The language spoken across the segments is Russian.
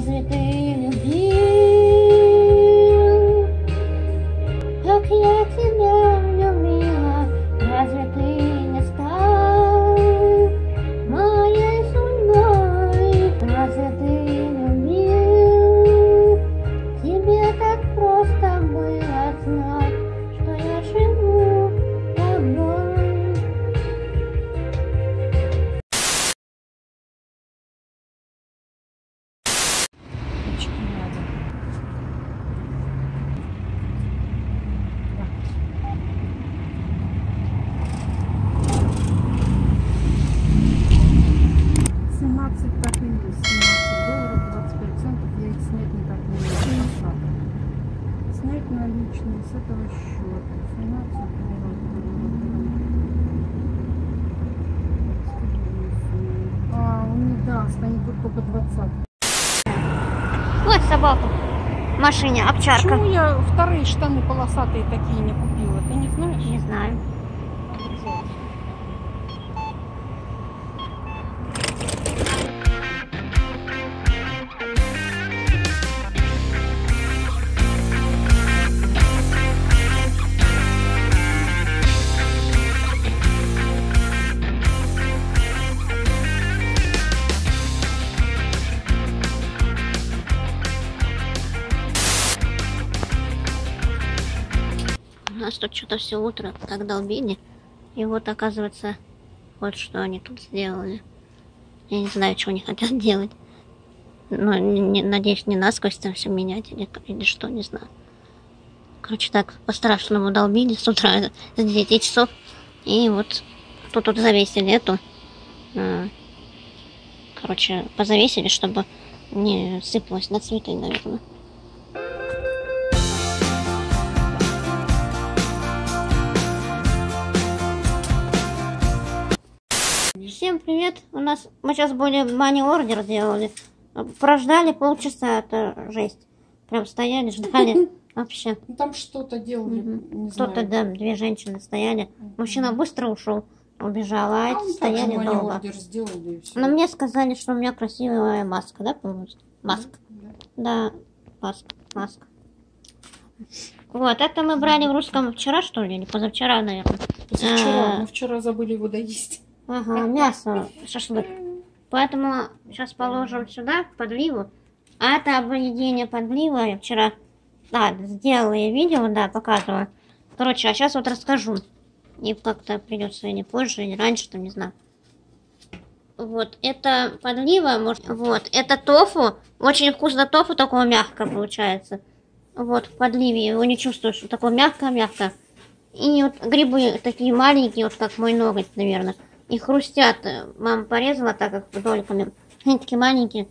positive Ручки надо. Так и есть. 17 долларов 25 центов. Я их снять никак не могу. Снять наличные с этого счета. 17 долларов. А, у них, да, стоит тут только 20. Вот собаку в машине, овчарка. Почему я вторые штаны полосатые такие не купила? Ты не знаешь? Не знаю. Нас тут что-то все утро так долбили. И вот оказывается, вот что они тут сделали. Я не знаю, что они хотят делать. Но не- не- надеюсь, не насквозь там все менять или, или что, не знаю. Короче, так по-страшному долбили с утра с 9 часов. И вот тут вот завесили эту. а, Короче, позавесили, чтобы не сыпалось на цветы, наверное. Всем привет! У нас мы сейчас будем мани ордер делали. Прождали полчаса, это жесть. Прям стояли, ждали. Вообще. Ну, там что-то делали, Кто-то, знаю. да, две женщины стояли. Мужчина быстро ушел, убежал, а А эти стояли долго. Но мне сказали, что у меня красивая маска, да, по-моему? Маска. Да, маска, маска. Вот, это мы брали в русском вчера, что ли, или позавчера, наверное. Вчера, А. мы вчера забыли его доесть. Ага, мясо, шашлык. Поэтому сейчас положим сюда подливу. А это объедение подлива я вчера да, сделала я видео, да, показывала. Короче, а сейчас вот расскажу. И как-то придется или позже, или раньше, там, не знаю. Вот, это подлива, может, вот, это тофу. Очень вкусно тофу, такое мягкое получается. Вот, в подливе его не чувствуешь, такое мягкое-мягкое. И вот грибы такие маленькие, вот как мой ноготь, наверное. И хрустят. Мама порезала так, как дольками. Они такие маленькие.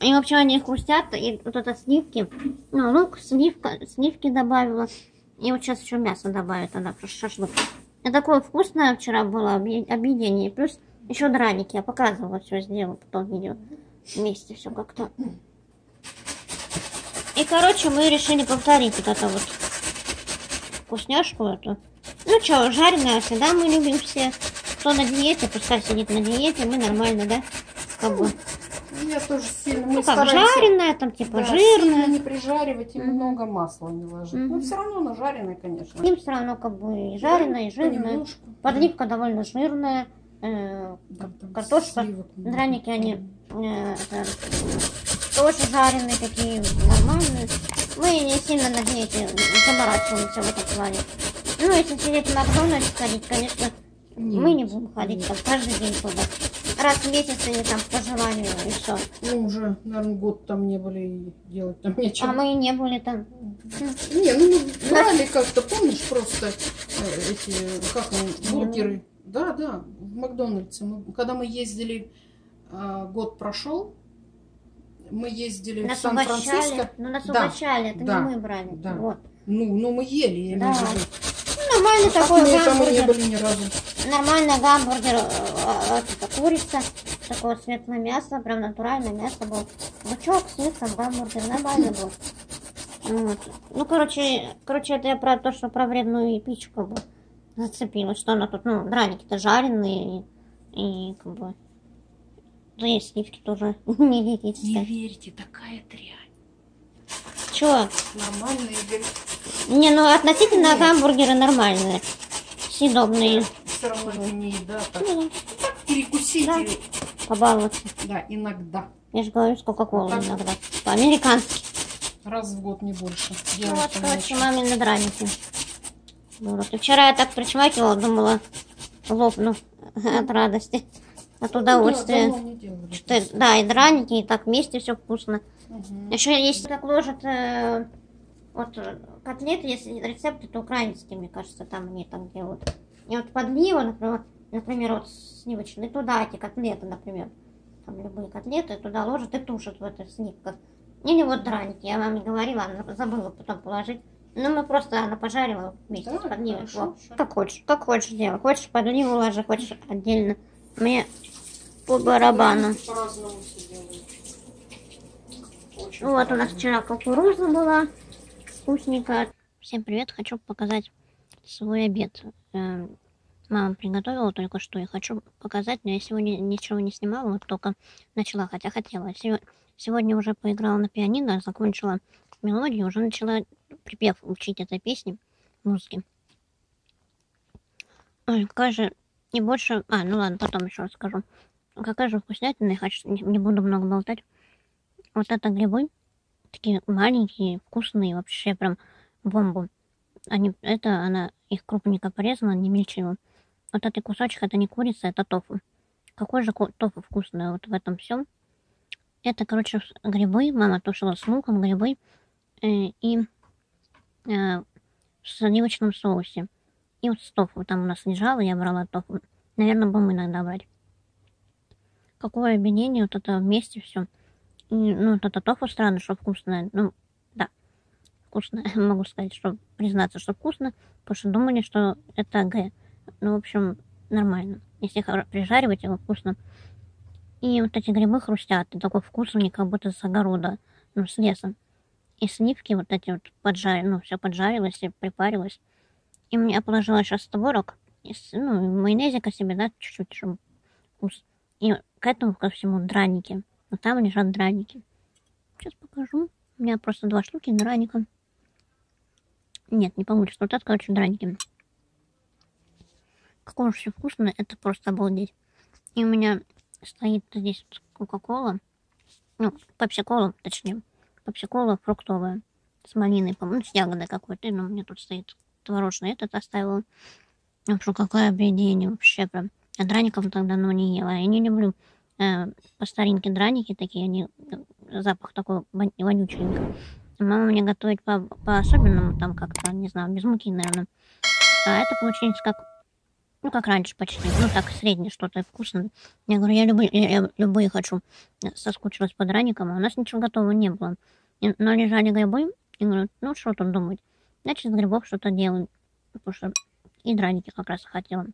И, в общем, они хрустят. И вот это сливки. Ну, лук, сливка, сливки добавила. И вот сейчас еще мясо добавит она, шашлык. И такое вкусное вчера было объ- объедение. Плюс еще драники. Я показывала, все сделала потом видео. Вместе все как-то. И, короче, мы решили повторить вот это вот вкусняшку эту. Ну что, жареная всегда мы любим все. Кто на диете, пускай сидит на диете, мы нормально, да? Как бы. Я тоже сильно, мы Ну как, стараемся жареная, там типа да, жирная. не прижаривать и Мгм. много масла не ложить. Мгм. Но все равно она жареная, конечно. Им все равно как бы и жареная, и жирная. Понемножку. Подливка довольно жирная. э, Да, картошка, сливок. Драники они э, это, тоже жареные такие, нормальные. Мы не сильно на диете заморачиваемся в этом плане. Ну, если сидеть в Макдональдс ходить, конечно, Нет, мы не будем ходить нет. там каждый день туда. Раз в месяц или там по желанию, и все. Мы уже, наверное, год там не были и делать там нечего. А мы и не были там. Не, ну мы брали как-то, помнишь, просто э, эти, как они, бургеры. Да, да, в Макдональдсе. Мы- когда мы ездили, а, год прошел, мы ездили в Нас Сан-Франциско. угощали. Ну, нас Да, угощали, это да, не мы брали. да. Вот. Ну, ну мы ели, я имею в Да. виду. Нормальный так такой мы там и не были ни разу. Нормальный гамбургер, э, э, это курица, такое светлое мясо, прям натуральное мясо было. Бычок, сыр, гамбургер, нормально был. Вот. Ну, короче, короче, это я про то, что про вредную пищу как бы зацепилась, что она тут, ну, драники-то жареные, и, и как бы Да и сливки тоже не Не диетические. верьте, такая дрянь. Чё? Нормальные, говорит, Не, ну относительно гамбургеры нормальные. Съедобные. все равно это не еда, так, Ну, так перекусить Да. или- побаловаться. Да, иногда. Я же говорю, с Кока-Колой Вот иногда. По-американски. Раз в год, не больше. Ну Делать вот, короче, мамины драники. Вот. И вчера я так причмакивала, думала, лопну от радости, от удовольствия. Ну Да, делали. Что, да, и драники, и так вместе все вкусно. Мгм. Еще есть так ложат э, вот э, котлеты, если рецепт это украинский, мне кажется, там они так делают. И вот подлива, например, например, вот сливочный, туда эти котлеты, например, там любые котлеты, туда ложат и тушат в этих сливках. Или вот драники, я маме говорила, она забыла потом положить. Ну, мы просто, она пожарила вместе Да, с подливой. хорошо, Вот. Как хочешь, как хочешь делай. Хочешь подливу ложи, хочешь отдельно. Мне по барабану. По-разному все делают. Ну, Вот у нас вчера кукуруза была вкусненькая. Всем привет, хочу показать свой обед. Эм, Мама приготовила только что и хочу показать, но я сегодня ничего не снимала, вот только начала, хотя хотела. Сего- Сегодня уже поиграла на пианино, закончила мелодию, уже начала припев учить этой песни, музыки. Ой, какая же... И больше... А, ну ладно, потом еще расскажу. Какая же вкуснятина, я хочу... не буду много болтать. Вот это грибы, такие маленькие, вкусные, вообще прям бомбу. Они, это она их крупненько порезала, не мельчила. Вот этот кусочек, это не курица, это тофу. Какой же тофу вкусный вот в этом всем. Это, короче, грибы, мама тушила с луком, грибы э, и э, в сливочном соусе. И вот с тофу там у нас лежало, я брала тофу. Наверное, будем иногда брать. Какое объединение, вот это вместе все. Ну, это тофу странно, что вкусное. Ну, да, вкусно. Могу сказать, что признаться, что вкусно, потому что думали, что это Г. Ну, в общем, нормально. Если прижаривать его вкусно. И вот эти грибы хрустят, и такой вкус у них как будто с огорода, ну, с леса. И сливки вот эти вот поджарили, ну, все поджарилось и припарилось. И мне положила сейчас творог, и с- ну, майонезика себе, да, чуть-чуть, чтобы вкус. И к этому ко всему драники. Вот там лежат драники. Сейчас покажу. У меня просто два штуки драника. Нет, не получится. Вот это, короче, драники. Какое же все вкусное, это просто обалдеть. И у меня стоит здесь Кока-Кола. Ну, пепси-кола, точнее. Пепси-кола фруктовая. С малиной, по-моему, с ягодой какой-то. Ну, у меня тут стоит творожный этот оставила. В общем, какое объединение вообще прям. Я драников так давно не ела. Я не люблю э, по старинке драники такие, они э, запах такой вон- вонюченький. Мама мне готовит по, по-особенному, там как-то, не знаю, без муки, наверное. А это получилось как, ну, как раньше почти. Ну, так, среднее что-то вкусное. Я говорю, я, любые, я, я любые хочу. Я Соскучилась по драникам, а у нас ничего готового не было. И- но лежали грибы, и говорю, ну, что тут думать. Значит, из грибов что-то делаем. Потому что и драники как раз хотела.